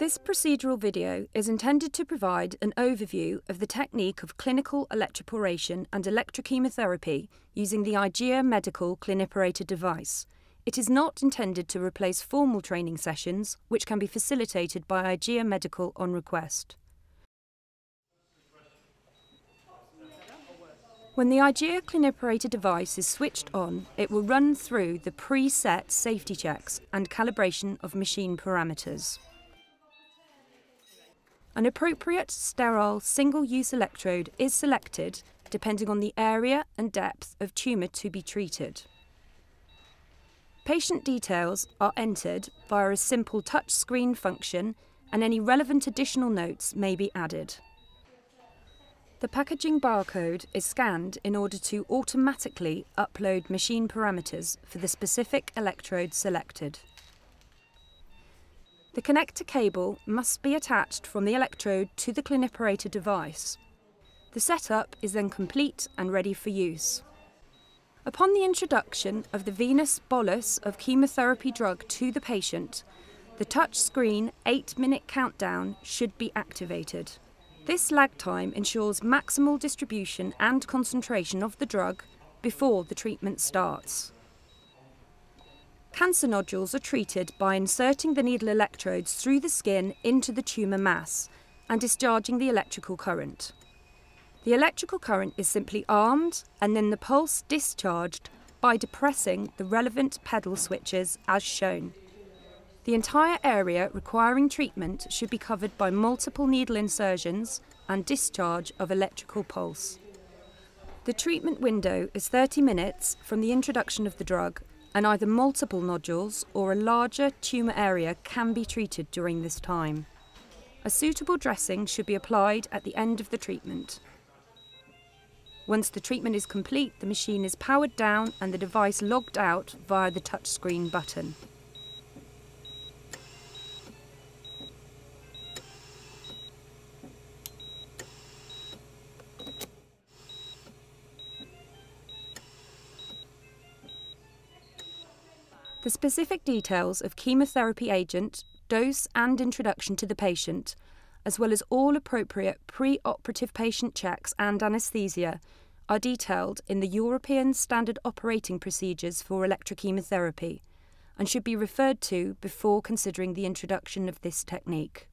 This procedural video is intended to provide an overview of the technique of clinical electroporation and electrochemotherapy using the IGEA Medical Cliniporator device. It is not intended to replace formal training sessions, which can be facilitated by IGEA Medical on request. When the IGEA Cliniporator device is switched on, it will run through the preset safety checks and calibration of machine parameters. An appropriate sterile single-use electrode is selected depending on the area and depth of tumour to be treated. Patient details are entered via a simple touch screen function and any relevant additional notes may be added. The packaging barcode is scanned in order to automatically upload machine parameters for the specific electrode selected. The connector cable must be attached from the electrode to the cliniporator device. The setup is then complete and ready for use. Upon the introduction of the venous bolus of chemotherapy drug to the patient, the touch screen 8 minute countdown should be activated. This lag time ensures maximal distribution and concentration of the drug before the treatment starts. Cancer nodules are treated by inserting the needle electrodes through the skin into the tumour mass and discharging the electrical current. The electrical current is simply armed and then the pulse discharged by depressing the relevant pedal switches as shown. The entire area requiring treatment should be covered by multiple needle insertions and discharge of electrical pulse. The treatment window is 30 minutes from the introduction of the drug and either multiple nodules or a larger tumour area can be treated during this time. A suitable dressing should be applied at the end of the treatment. Once the treatment is complete, the machine is powered down and the device logged out via the touchscreen button. The specific details of chemotherapy agent, dose and introduction to the patient, as well as all appropriate pre-operative patient checks and anaesthesia, are detailed in the European Standard Operating Procedures for Electrochemotherapy and should be referred to before considering the introduction of this technique.